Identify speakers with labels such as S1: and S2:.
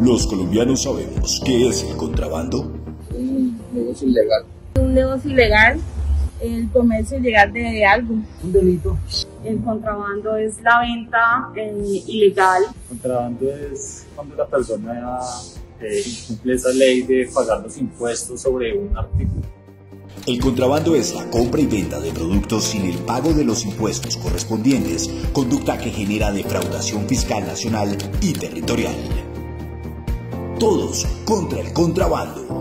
S1: Los colombianos sabemos qué es el contrabando.
S2: Un negocio ilegal.
S3: Un negocio ilegal, el comercio ilegal de algo.
S4: Un delito.
S5: El contrabando es la venta eh, ilegal.
S6: El contrabando es cuando la persona eh, incumple esa ley de pagar los impuestos sobre un artículo.
S1: El contrabando es la compra y venta de productos sin el pago de los impuestos correspondientes, conducta que genera defraudación fiscal nacional y territorial. Todos contra el contrabando.